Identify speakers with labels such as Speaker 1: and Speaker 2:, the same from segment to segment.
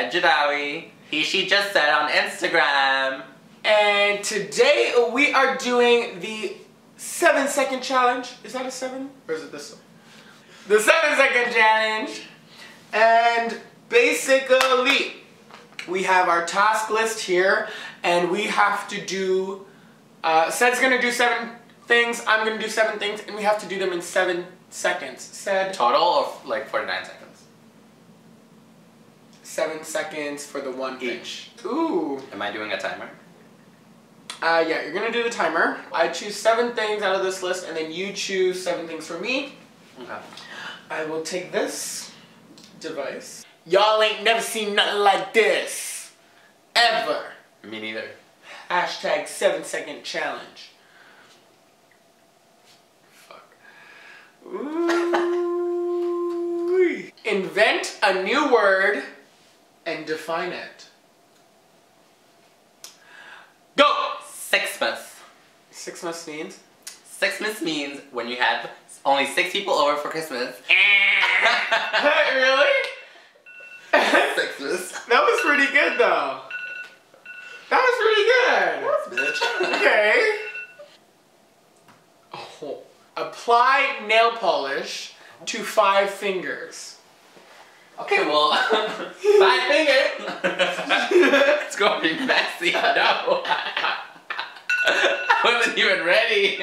Speaker 1: Ed Jadawi. He, she just said on Instagram.
Speaker 2: And today we are doing the seven second challenge. Is that a seven? Or is it this one? The seven second challenge. And basically, we have our task list here, and we have to do. Uh, Said's gonna do seven things, I'm gonna do seven things, and we have to do them in seven seconds. Said
Speaker 1: Total of like 49 seconds.
Speaker 2: Seven seconds for the one thing.
Speaker 1: Each.
Speaker 2: Ooh.
Speaker 1: Am I doing a timer?
Speaker 2: Uh, yeah, you're gonna do the timer. I choose seven things out of this list, and then you choose seven things for me.
Speaker 1: Okay.
Speaker 2: I will take this device. Y'all ain't never seen nothing like this. Ever.
Speaker 1: Me neither.
Speaker 2: Hashtag seven second challenge.
Speaker 1: Fuck.
Speaker 2: Ooh. Invent a new word define it. Go!
Speaker 1: Sixmas.
Speaker 2: Sixmas means?
Speaker 1: Sixmas means when you have only six people over for Christmas.
Speaker 2: really?
Speaker 1: Sixmas.
Speaker 2: That was pretty good though. That was pretty good.
Speaker 1: Bitch.
Speaker 2: Okay. Oh. Apply nail polish to five fingers.
Speaker 1: Okay, well, five fingers. it's gonna be messy. No. I wasn't even ready.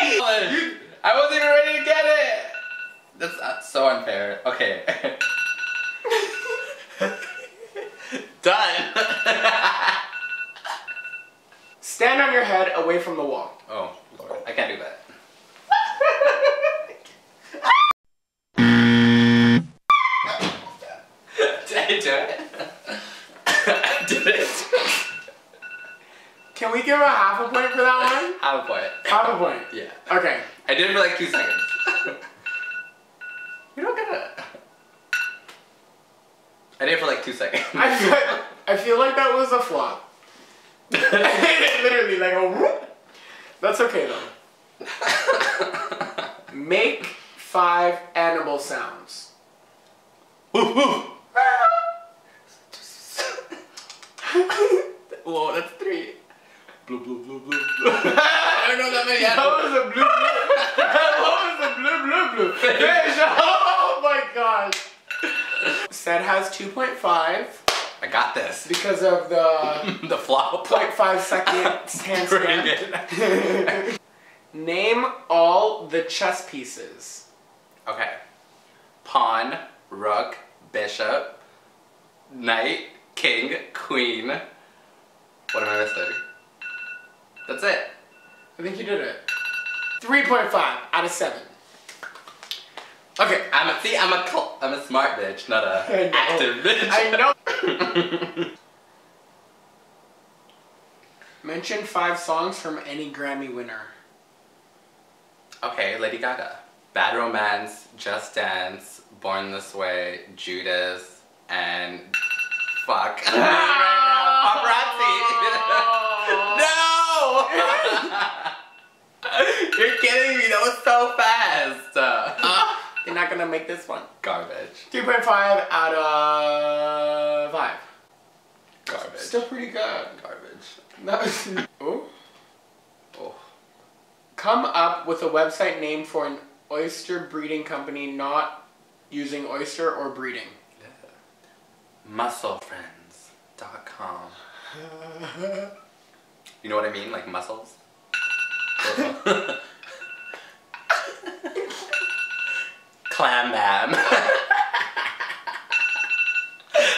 Speaker 1: I wasn't even ready to get it. That's uh, so unfair. Okay. Done.
Speaker 2: Stand on your head away from the wall.
Speaker 1: oh, Lord. I can't do that. Did I do it? I did it.
Speaker 2: Can we give a half a point for that one?
Speaker 1: Half a point.
Speaker 2: Half a point.
Speaker 1: Yeah.
Speaker 2: Okay.
Speaker 1: I did it for like two seconds. you don't gotta. I did it for like two seconds.
Speaker 2: I feel, I feel like that was a flop. I did it literally like a whoop. That's okay though. Make five animal sounds.
Speaker 1: Woof woof. Whoa, that's three. Blue, blue, blue, blue. I don't know that many
Speaker 2: That was a blue blue. That was a blue blue blue. Fish. Oh my gosh. Set has 2.5
Speaker 1: I got this.
Speaker 2: because of the
Speaker 1: the flop.
Speaker 2: 0.5 second
Speaker 1: Bring
Speaker 2: handstand.
Speaker 1: it.
Speaker 2: Name all the chess pieces.
Speaker 1: Okay. Pawn, rook, bishop, knight, king, queen. What am I missing? That's it.
Speaker 2: I think you did it. 3.5 out of 7. Okay.
Speaker 1: I'm a see. I'm a cl- I'm a smart bitch, not a active bitch.
Speaker 2: I know. Mention five songs from any Grammy winner.
Speaker 1: Okay, Lady Gaga. Bad Romance, Just Dance, Born This Way, Judas, and fuck. Ah! Paparazzi. no! You're kidding me. That was so fast. Uh,
Speaker 2: You're not gonna make this one.
Speaker 1: garbage.
Speaker 2: 2.5 out of 5.
Speaker 1: Garbage.
Speaker 2: Still pretty good.
Speaker 1: garbage.
Speaker 2: That was. Ooh.
Speaker 1: Oh.
Speaker 2: Come up with a website name for an oyster breeding company not using oyster or breeding. Yeah.
Speaker 1: Musclefriends.com. You know what I mean? Like muscles? Clam bam.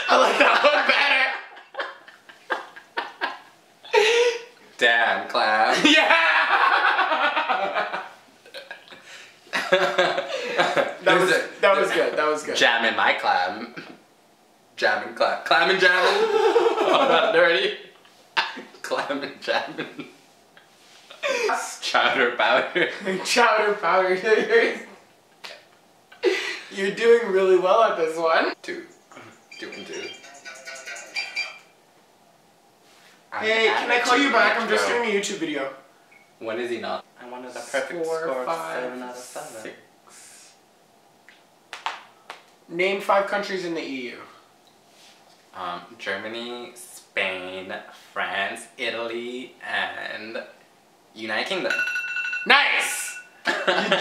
Speaker 2: I like that one better.
Speaker 1: Damn, clam.
Speaker 2: yeah! That was, that was good. That was good.
Speaker 1: Jamming my clam. Jamming clam. Clam and jamming. oh, not dirty. Clam and jamming. Chowder powder.
Speaker 2: Chowder powder. You're doing really well at this one.
Speaker 1: Two. Two and two. I'm
Speaker 2: Hey, can I call you back? I'm just doing a YouTube video.
Speaker 1: When is he not? I wanted a perfect
Speaker 2: Four,
Speaker 1: score
Speaker 2: five,
Speaker 1: seven out of seven.
Speaker 2: six. Name five countries in the EU.
Speaker 1: Um, Germany, Spain, France, Italy, and United Kingdom.
Speaker 2: Nice! You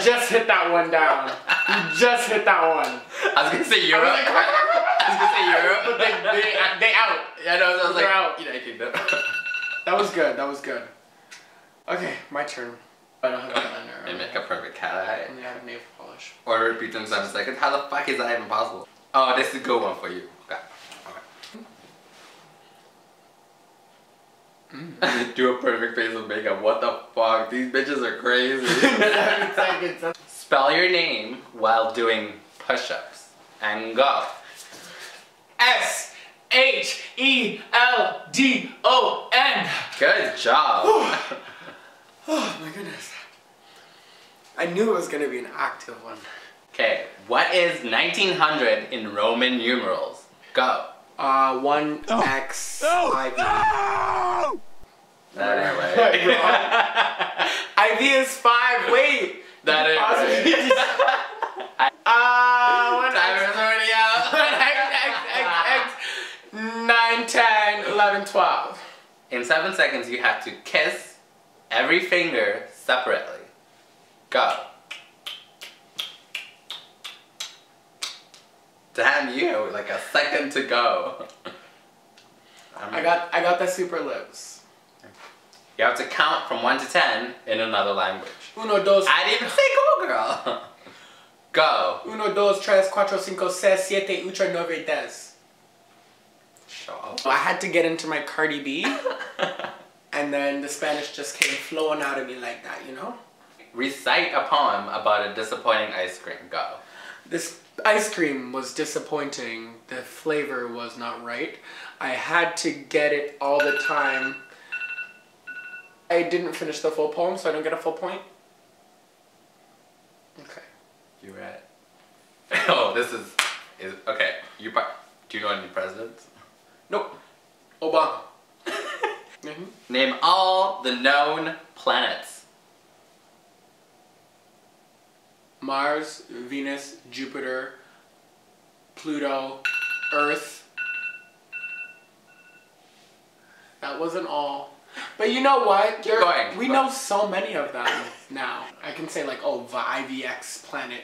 Speaker 2: just hit that one down. You just hit that one.
Speaker 1: I was gonna say Europe.
Speaker 2: I was like,
Speaker 1: I was gonna say Europe.
Speaker 2: But they, they, they out.
Speaker 1: yeah, no, I was like
Speaker 2: out.
Speaker 1: United Kingdom.
Speaker 2: That was good. That was good. Okay, my turn. I don't have a there.
Speaker 1: and make a perfect cat eye.
Speaker 2: only have nail polish.
Speaker 1: Or repeat in seven seconds. How the fuck is that even possible? Oh, this is a good one for you. Okay. okay. Do a perfect face with makeup. What the fuck? These bitches are crazy. Spell your name while doing push-ups. And go.
Speaker 2: S H E L D O N.
Speaker 1: Good job.
Speaker 2: Oh my goodness. I knew it was gonna be an active one.
Speaker 1: Okay, what is 1900 in Roman numerals? Go.
Speaker 2: Uh, one X IV.
Speaker 1: That ain't right.
Speaker 2: IV is five. Wait.
Speaker 1: that ain't right.
Speaker 2: just- Uh, one
Speaker 1: Timer is already out.
Speaker 2: X, X, X, X, 9, 10, 11, 12.
Speaker 1: In seven seconds, you have to kiss every finger separately. Go. Damn you, like a second to go.
Speaker 2: I got I got the super lips.
Speaker 1: You have to count from one to ten in another language.
Speaker 2: Uno, dos,
Speaker 1: I didn't even say go, girl. Go.
Speaker 2: uno, dos, tres, cuatro, cinco, seis, siete, ocho, nueve, diez.
Speaker 1: Show.
Speaker 2: I had to get into my Cardi B, and then the Spanish just came flowing out of me like that, you know?
Speaker 1: Recite a poem about a disappointing ice cream. Go.
Speaker 2: This ice cream was disappointing. The flavor was not right. I had to get it all the time. I didn't finish the full poem, so I don't get a full point. Okay.
Speaker 1: You read? Oh, this is is okay. You do you know any presidents?
Speaker 2: Nope. Obama. Mhm.
Speaker 1: Name all the known planets.
Speaker 2: Mars, Venus, Jupiter, Pluto, Earth. That wasn't all. But you know what? There-
Speaker 1: going,
Speaker 2: we
Speaker 1: keep
Speaker 2: know so many of them now. I can say like, oh, IVX planet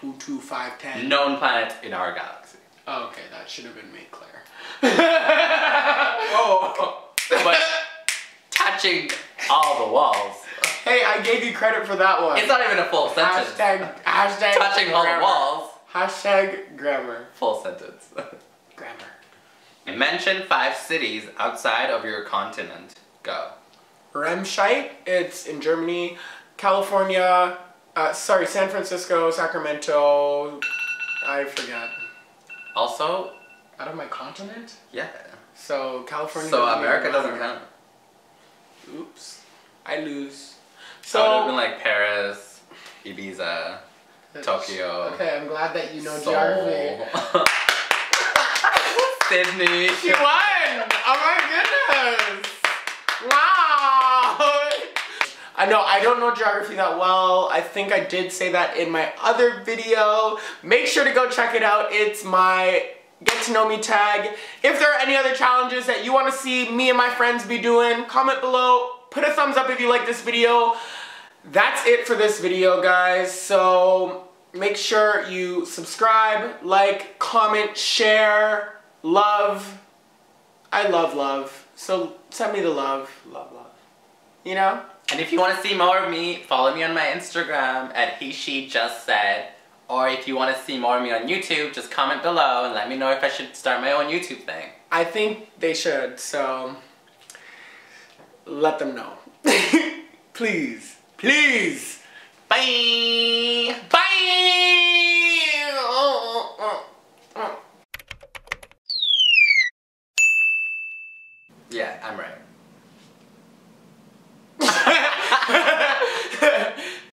Speaker 2: 22510.
Speaker 1: Known planet in our galaxy.
Speaker 2: Oh, okay, that should have been made clear.
Speaker 1: Oh, but touching all the walls.
Speaker 2: hey, I gave you credit for that one.
Speaker 1: It's not even a full sentence.
Speaker 2: Hashtag, hashtag
Speaker 1: touching all the walls.
Speaker 2: Hashtag grammar.
Speaker 1: Full sentence.
Speaker 2: Grammar.
Speaker 1: Mention five cities outside of your continent. Go.
Speaker 2: Remscheid. It's in Germany, California. Uh, sorry, San Francisco, Sacramento. I forget.
Speaker 1: Also,
Speaker 2: Out of my continent.
Speaker 1: yeah.
Speaker 2: So California.
Speaker 1: So America doesn't count.
Speaker 2: Oops, I lose.
Speaker 1: So it would have been like Paris, Ibiza, Tokyo.
Speaker 2: Okay, I'm glad that you know
Speaker 1: Seoul.
Speaker 2: geography.
Speaker 1: Sydney.
Speaker 2: She won! Oh my goodness! I know I don't know geography that well. I think I did say that in my other video. Make sure to go check it out. It's my get to know me tag. If there are any other challenges that you want to see me and my friends be doing, comment below. Put a thumbs up if you like this video. That's it for this video, guys. So make sure you subscribe, like, comment, share, love. I love love. So send me the love. Love, love. You know?
Speaker 1: And if you want to see more of me, follow me on my Instagram at he she just said. Or if you want to see more of me on YouTube, just comment below and let me know if I should start my own YouTube thing.
Speaker 2: I think they should, so let them know. please. Please.
Speaker 1: Bye!
Speaker 2: Bye!